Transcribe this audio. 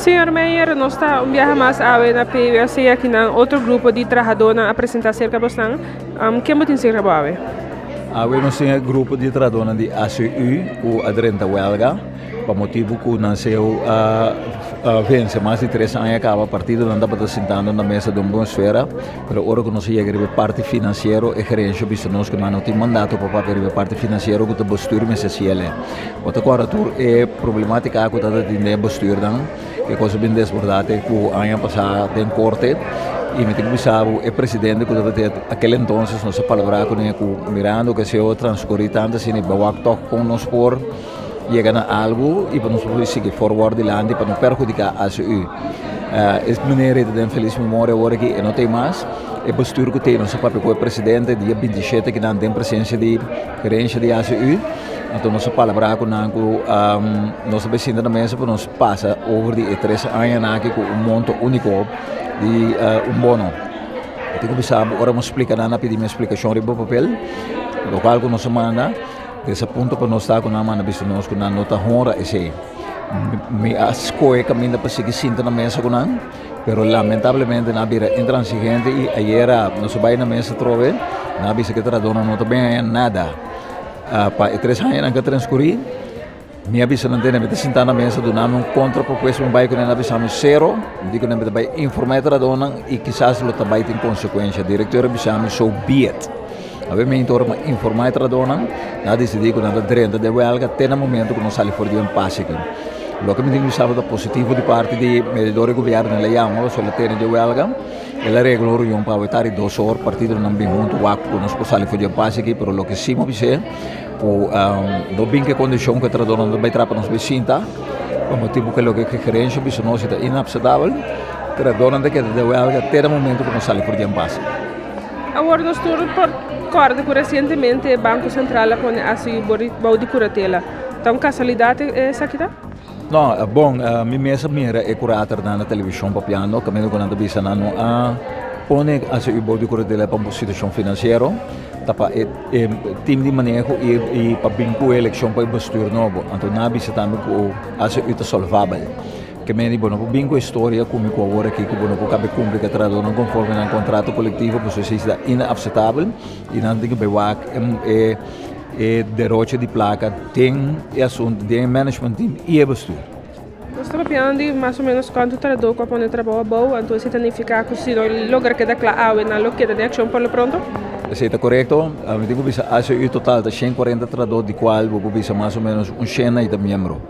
Senhor Meyer, nós está um viaje mais a ver na PVC aqui na outro grupo de trabalhadores a apresentar cerca de você. Um, quem muito ser a ver? Nós temos um grupo de trabalhadores de ACU, o aderente huelga, para motivo que nasceu a uh, vence mais de três anos acaba a partido não para sentando na mesa de uma boa esfera, mas agora que nós chega a parte financeira e gerência, visto nós que não tem mandato para fazer a parte financeira que está postura mas se ele. Outra coisa é problemática que está postura não, que coisa bem desbordada que o ano passado tem corte e me tenho pensado o presidente que estava aquele então nós palavra com ele mirando que se eu transcorrer tanto assim, bawak tok com nós por llegan a algo e para nos seguir forward de land para não perjudicar a ACU. Uh, esta maneira de dar feliz memória agora que não tem mais. É postura que tem nosso papel como presidente, dia 27, que não tem presença de gerência de ACU. Então, nossa palavra com um, nossa vecina da mesa, para nos passa over de três anos aqui com um monto único de uh, um bono. Tenho que saber, agora vamos explicar, na pedir minha explicação de papel, local que nós manda, Desse ponto para nós estar com a mão visto nós com a nota honra esse me as coisas caminho para seguir sinta na mesa com nós pero lamentavelmente na vira intransigente e ayer nós vai na mesa trove na bisa que tradona não também nada. Uh, para três anos que transcorri minha bisa não tem nada sentar na mesa do nome um contra proposta um bairro na bisa zero digo não vai informar tradona e quizás lo também tem consequência diretor bisa so be it Ovviamente ora informare tra donna, na decidi che nada drenta de huelga até no momento que não sai fora de um passe. Lo que me digo sábado positivo de parte de medidore governo le chiamano sulle terre di huelga e la regola ora un po' vetare dos horas partido non ben junto wack con nos posali de um passe aqui, pero lo que sim obse o um, do bem que condição que tra donna não vai trapa nos vicinta, o motivo que lo que gerência biso não está inaceitável, tra donna de que de huelga até no momento que não sai fora de um passe. Agora nós estamos corda que recentemente o Banco Central com bau de curatela. Então, casualidade é essa aqui tá? Não, é bom, a minha mesa mira é curator na televisão para piano, caminho com a bisa na no a pone assim o bau de curatela para uma situação financeira, tapa e, e time de manejo e e para vincular a eleição para o bestuur novo. Então, na bisa também o assim o solvável que me digo, no bingo história comigo agora aqui que bueno, cabe cumprir que traduz não conforme no contrato coletivo, pois isso é inaceitável e não tem que bewaak é é derroche de placa tem é assunto tem management team e é bestuur. Nós estamos pensando mais ou menos quanto traduz com a poner trabalho bom, então isso significa que se logra que claro na lo que de ação por lo pronto. Isso está correto. Eu digo que a total de 140 traduz de qual vou bisa mais ou menos um cena e de membro.